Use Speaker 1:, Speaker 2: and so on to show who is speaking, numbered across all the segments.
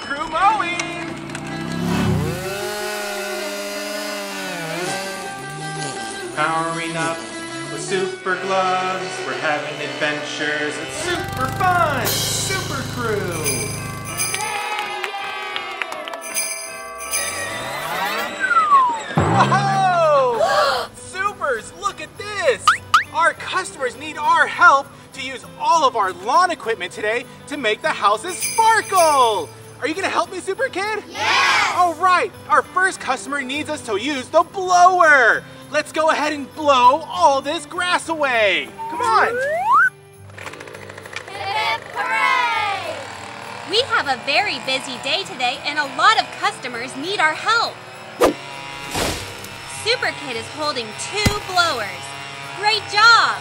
Speaker 1: Krew Mowing! Powering up with super gloves, we're having adventures. It's super fun! Super Krew! Whoa! Supers, look at this! Our customers need our help to use all of our lawn equipment today to make the houses sparkle! Are you gonna help me, Super Kid?
Speaker 2: Yes!
Speaker 1: All right, our first customer needs us to use the blower. Let's go ahead and blow all this grass away. Come on.
Speaker 2: Hip hooray!
Speaker 3: We have a very busy day today and a lot of customers need our help. Super Kid is holding two blowers. Great job!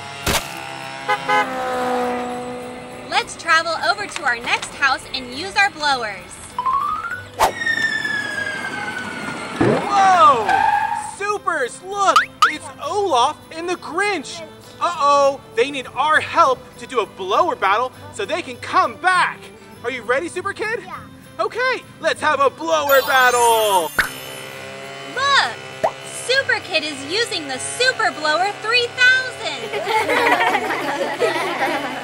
Speaker 3: Let's travel over to our next house and use our blowers.
Speaker 1: Whoa! Supers, look, it's Olaf and the Grinch. Uh-oh, they need our help to do a blower battle so they can come back. Are you ready, Super Kid?
Speaker 2: Yeah.
Speaker 1: Okay, let's have a blower battle.
Speaker 3: Look! Super Kid is using the Super Blower 3000!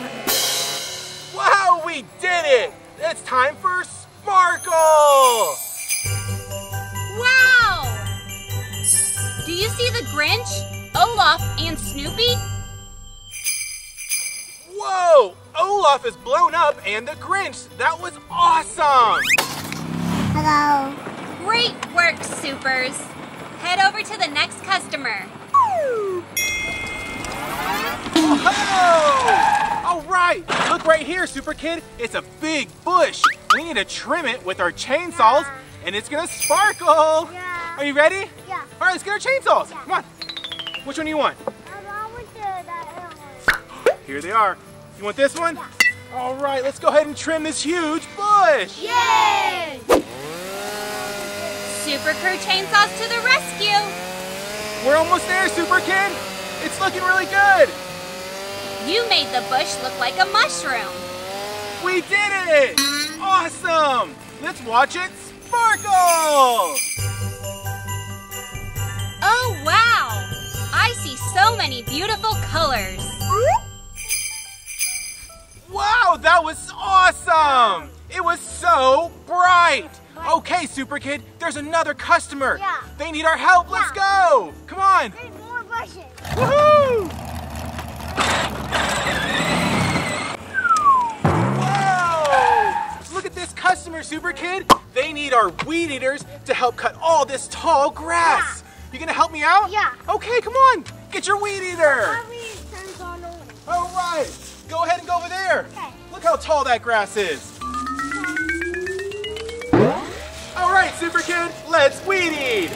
Speaker 1: We did it! It's time for Sparkle!
Speaker 3: Wow! Do you see the Grinch, Olaf, and Snoopy?
Speaker 1: Whoa! Olaf is blown up and the Grinch. That was awesome!
Speaker 2: Hello.
Speaker 3: Great work, Supers! Head over to the next customer.
Speaker 1: Oh! All right, look right here, Super Kid. It's a big bush. We need to trim it with our chainsaws, and it's gonna sparkle.
Speaker 2: Yeah.
Speaker 1: Are you ready?
Speaker 2: Yeah.
Speaker 1: All right, let's get our chainsaws. Come on. Which one do you want?
Speaker 2: Um, I want the, that one.
Speaker 1: Here they are. You want this one? Yeah. All right, let's go ahead and trim this huge bush.
Speaker 2: Yay!
Speaker 3: Super Krew chainsaws to the rescue!
Speaker 1: We're almost there, Super Kid. It's looking really good.
Speaker 3: You made the bush look like a mushroom.
Speaker 1: We did it! Awesome! Let's watch it sparkle!
Speaker 3: Oh, wow! I see so many beautiful colors.
Speaker 1: Wow, that was awesome! It was so bright! Okay, Super Kid, there's another customer.
Speaker 2: Yeah.
Speaker 1: They need our help. Let's go! Come on!
Speaker 2: There's more bushes.
Speaker 1: Woohoo! Customer, Super Kid. They need our weed eaters to help cut all this tall grass. You gonna help me out?
Speaker 2: Yeah.
Speaker 1: Okay, come on. Get your weed eater.
Speaker 2: Mommy turns on the.
Speaker 1: All right. Go ahead and go over there.
Speaker 2: Okay.
Speaker 1: Look how tall that grass is. All right, Super Kid, let's weed eat.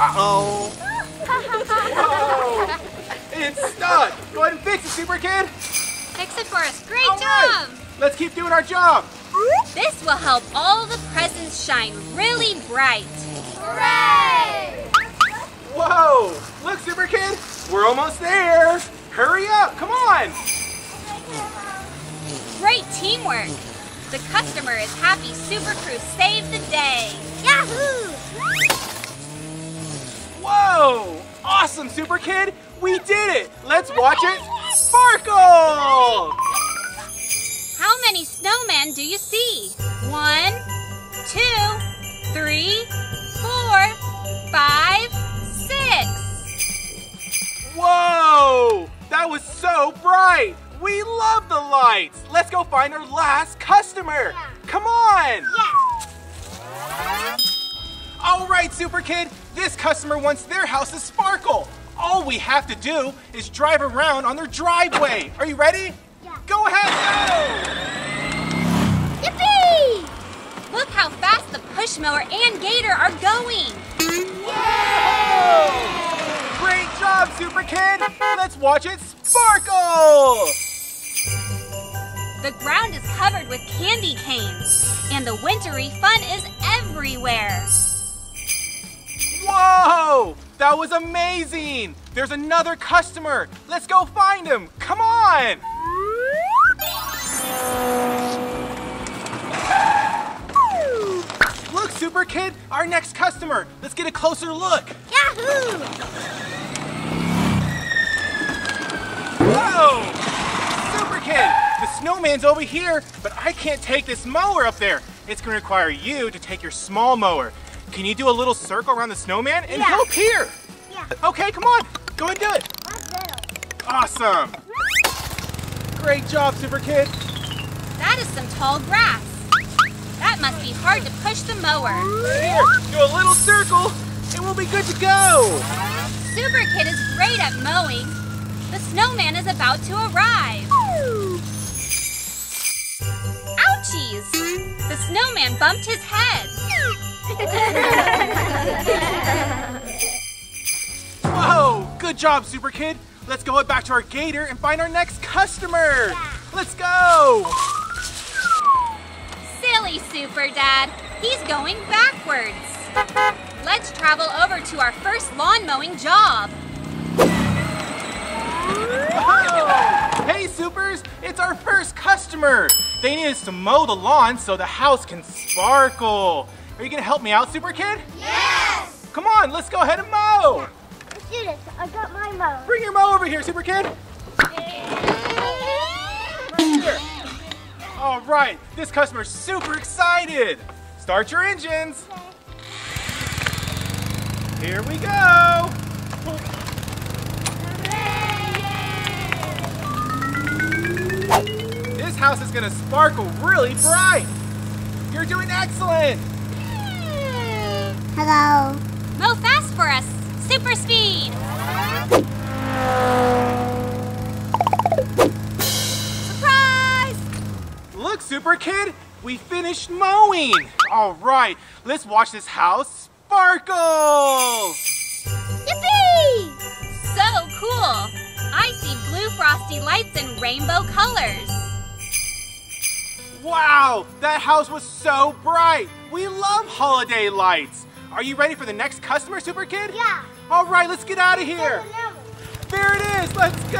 Speaker 2: Oh,
Speaker 1: Uh-oh.
Speaker 2: stuff.
Speaker 1: Whoa! It's stuck. Go ahead and fix it, Super Kid.
Speaker 3: Fix it for us. Great
Speaker 1: All right.
Speaker 3: job!
Speaker 1: Let's keep doing our job.
Speaker 3: This will help all the presents shine really bright.
Speaker 2: Hooray!
Speaker 1: Whoa! Look, Super Kid, we're almost there. Hurry up, come on.
Speaker 3: Great teamwork. The customer is happy Super Krew saved the day.
Speaker 2: Yahoo!
Speaker 1: Whoa! Awesome, Super Kid. We did it. Let's watch it sparkle.
Speaker 3: How many snowmen do you see? One, two, three, four, five, six.
Speaker 1: Whoa! That was so bright. We love the lights. Let's go find our last customer.
Speaker 2: Yeah.
Speaker 1: Come on.
Speaker 2: Yeah.
Speaker 1: All right, Super Kid, this customer wants their house to sparkle. All we have to do is drive around on their driveway. Are you ready?
Speaker 2: Yeah.
Speaker 1: Go ahead, go!
Speaker 2: Yippee!
Speaker 3: Look how fast the push mower and Gator are going.
Speaker 1: Whoa! Great job, Super Kid! Let's watch it sparkle!
Speaker 3: The ground is covered with candy canes, and the wintry fun is everywhere.
Speaker 1: Whoa! That was amazing! There's another customer. Let's go find him. Come on! Look, Super Kid, our next customer. Let's get a closer look.
Speaker 2: Yahoo!
Speaker 1: Whoa! Super Kid, the snowman's over here, but I can't take this mower up there. It's gonna require you to take your small mower. Can you do a little circle around the snowman and
Speaker 2: Yeah.
Speaker 1: help here?
Speaker 2: Yeah.
Speaker 1: Okay, come on, go and do it. Awesome. Great job, Super Kid.
Speaker 3: That is some tall grass. That must be hard to push the mower.
Speaker 1: Here, do a little circle, and we'll be good to go.
Speaker 3: Super Kid is great at mowing. The snowman is about to arrive. Ouchies! The snowman bumped his head.
Speaker 1: Whoa, good job, Super Kid. Let's go back to our gator and find our next customer. Let's go.
Speaker 3: Silly Super Dad. He's going backwards. Let's travel over to our first lawn mowing job.
Speaker 1: Whoa. Hey, Supers, it's our first customer. They need us to mow the lawn so the house can sparkle. Are you gonna help me out, Super Kid?
Speaker 2: Yes!
Speaker 1: Come on, let's go ahead and mow.
Speaker 2: Let's do this. I got my mower.
Speaker 1: Bring your mow over here, Super Kid. Here. All right, this customer's super excited. Start your engines. Here we go. This house is gonna sparkle really bright. You're doing excellent.
Speaker 2: Hello.
Speaker 3: Mow fast for us. Super speed. Surprise!
Speaker 1: Look, Super Kid, we finished mowing. All right, let's watch this house sparkle.
Speaker 2: Yippee!
Speaker 3: So cool. I see blue frosty lights and rainbow colors.
Speaker 1: Wow, that house was so bright. We love holiday lights. Are you ready for the next customer, Super Kid?
Speaker 2: Yeah.
Speaker 1: All right, let's get out of here. There it is. Let's go.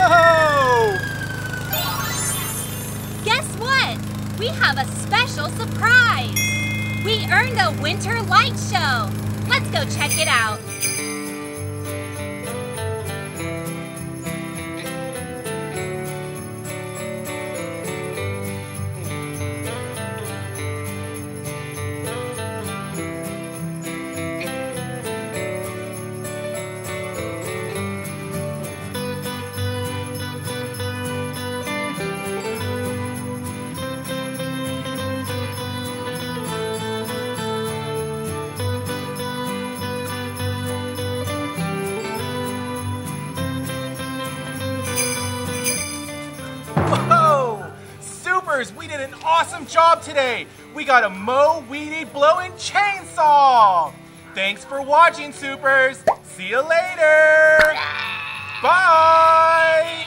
Speaker 3: Guess what? We have a special surprise. We earned a winter light show. Let's go check it out.
Speaker 1: Supers, we did an awesome job today. We got a mow, weedy, blowing chainsaw. Thanks for watching, Supers. See you later. Bye.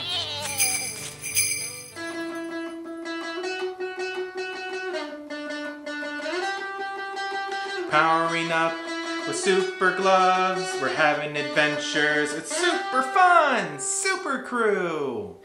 Speaker 1: Powering up with super gloves. We're having adventures. It's super fun. Super Krew.